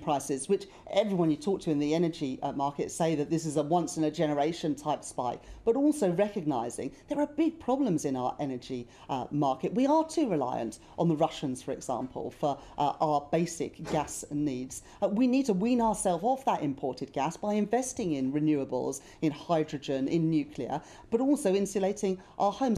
prices, which everyone you talk to in the energy uh, market say that this is a once in a generation type spike, but also recognizing there are big problems in our energy uh, market. We are too reliant on the Russians, for example, for uh, our basic gas needs. Uh, we need to wean ourselves off that imported gas by investing in renewables, in hydrogen, in nuclear, but also insulating our homes.